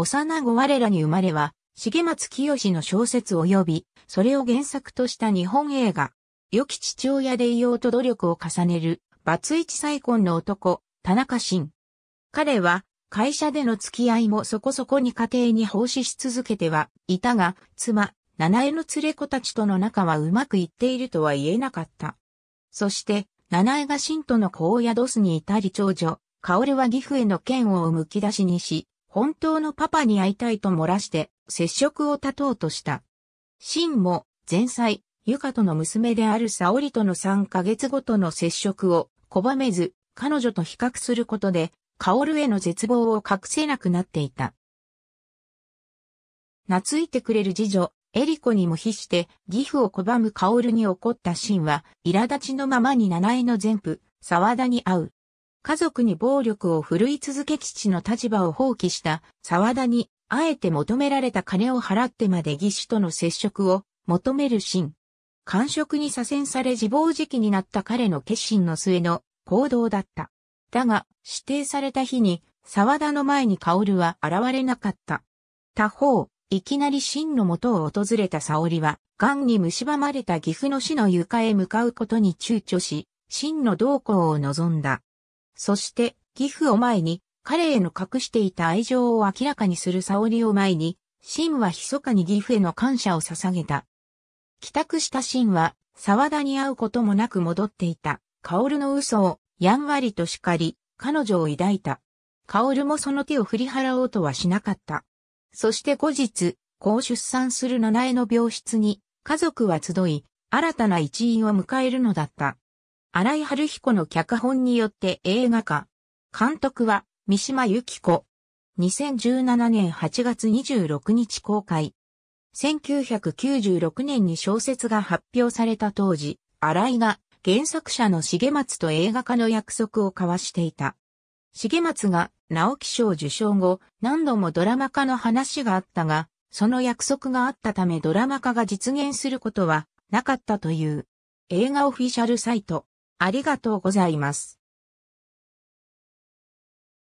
幼子我らに生まれは、重松清の小説及び、それを原作とした日本映画。良き父親でいようと努力を重ねる、バツイチ再婚の男、田中晋。彼は、会社での付き合いもそこそこに家庭に奉仕し続けてはいたが、妻、七重の連れ子たちとの仲はうまくいっているとは言えなかった。そして、七重が神との子を宿すに至り長女、薫は岐阜への剣を剥き出しにし、本当のパパに会いたいと漏らして、接触を立とうとした。神も、前妻、ゆかとの娘である沙織との3ヶ月ごとの接触を拒めず、彼女と比較することで、薫への絶望を隠せなくなっていた。懐いてくれる次女、エリコにも比して義父を拒む薫に怒ったシンは、苛立ちのままに七重の前夫、沢田に会う。家族に暴力を振るい続け父の立場を放棄した沢田に、あえて求められた金を払ってまで義手との接触を求めるシン。感触に左遷され自暴自棄になった彼の決心の末の行動だった。だが、指定された日に、沢田の前に薫は現れなかった。他方、いきなり真の元を訪れた沙織は、癌に蝕まれた岐阜の死の床へ向かうことに躊躇し、真の同行を望んだ。そして、岐阜を前に、彼への隠していた愛情を明らかにする沙織を前に、真は密かに岐阜への感謝を捧げた。帰宅した真は、沢田に会うこともなく戻っていた。薫の嘘を、やんわりと叱り、彼女を抱いた。薫もその手を振り払おうとはしなかった。そして後日、子を出産する七重の病室に家族は集い、新たな一員を迎えるのだった。荒井春彦の脚本によって映画化。監督は三島由紀子。2017年8月26日公開。1996年に小説が発表された当時、荒井が原作者の重松と映画化の約束を交わしていた。重松が直木賞受賞後、何度もドラマ化の話があったが、その約束があったためドラマ化が実現することはなかったという。映画オフィシャルサイト。ありがとうございます。